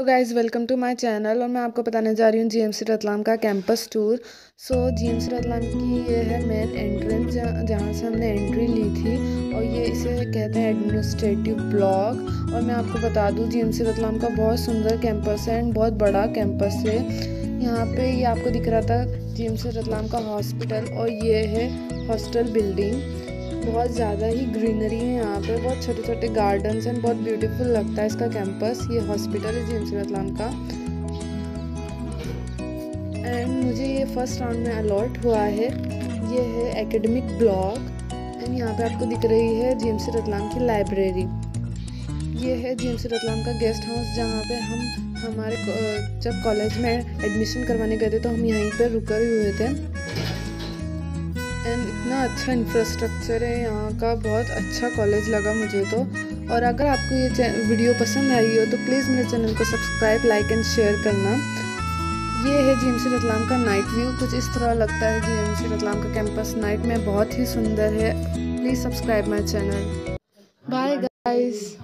Hello guys welcome to my channel और मैं आपको बताने जा रही हूँ जीएमसी रतलाम का campus tour so GMC Ratlam की ये है मेन एंट्रेंस जहाँ से हमने एंट्री ली थी और ये इसे कहते हैं एडमिनिस्ट्रेटिव ब्लॉक और मैं आपको बता दूँ जीएमसी रतलाम का बहुत सुंदर कैंपस है एंड बहुत बड़ा कैंपस है। यहाँ पे ये आपको दिख रहा था जीएमसी रतलाम का हॉस्पिटल और ये है हॉस्टल बिल्डिंग बहुत ज़्यादा ही ग्रीनरी है यहाँ पे, बहुत छोटे छोटे गार्डन्स हैं, बहुत ब्यूटीफुल लगता है इसका कैंपस ये हॉस्पिटल है जेम्स रतलाम का। एंड मुझे ये फ़र्स्ट राउंड में अलॉट हुआ है, ये है एकेडमिक ब्लॉक एंड यहाँ पे आपको दिख रही है जेम्स रतलाम की लाइब्रेरी ये है जेम्स रतलाम का गेस्ट हाउस जहाँ पे हम, हमारे जब कॉलेज में एडमिशन करवाने गए थे तो हम यहीं पर रुके हुए थे। एंड इतना अच्छा इंफ्रास्ट्रक्चर है यहाँ का, बहुत अच्छा कॉलेज लगा मुझे तो। और अगर आपको ये वीडियो पसंद आई हो तो प्लीज़ मेरे चैनल को सब्सक्राइब लाइक एंड शेयर करना। ये है जी एम सी रतलाम का नाइट व्यू कुछ इस तरह लगता है जी एम सी रतलाम का कैंपस नाइट में। बहुत ही सुंदर है। Please subscribe my channel bye guys